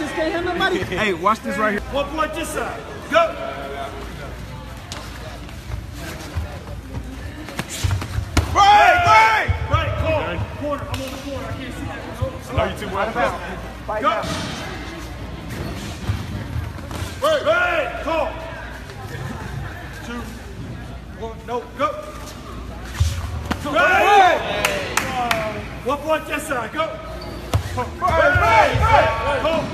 hard, bro. We just can't hit nobody. Hey, watch this right here. One point this side. Go. Right, right. Right, call. Corner. I'm on the corner. I can't see that. No, you too well. Go. Right. Right. Call. Two. One. No. Go. Right. One point this side. Go. Right. Right. Right. Call.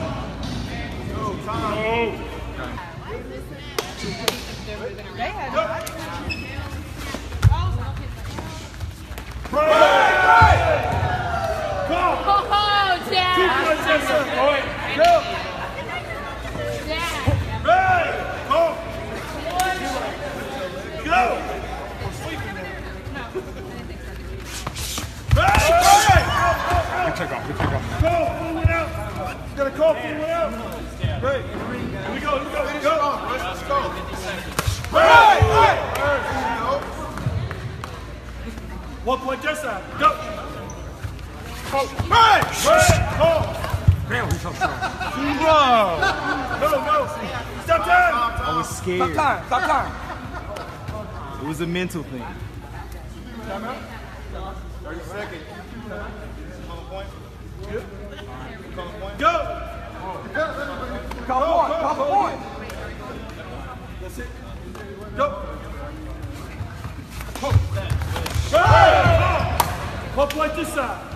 Oh, Dad! points this side. Go. Go. Off. Good check off. Call, full one out. You gotta call full one out. Great. Here we go, here we go, go. Let's go. Right, right. One point this side. Go. Damn, he's so strong. No, no. Stop time. I was scared. Stop time. Stop time. It was a mental thing. 30 seconds. Go. Call go, Call one. That's it. Go. Tied up. One point this side. Stop time. Stop time. 20 seconds. At 20? Go ahead. They really Go. Right. One point this side.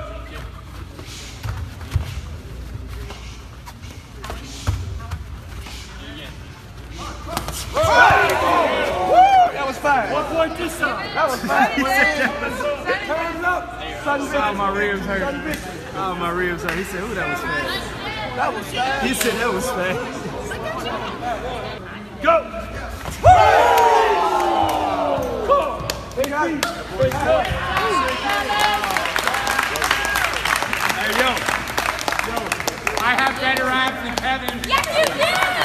That was fine. One point this side. That was fine. Hands up. Son Oh, my ribs hurt. Oh, my ribs hurt. He said, "Ooh, that was fast." That was fine. He said that was fast. Go. Go. Hey, yo. Yo. I have better abs than Kevin. Yes, you do!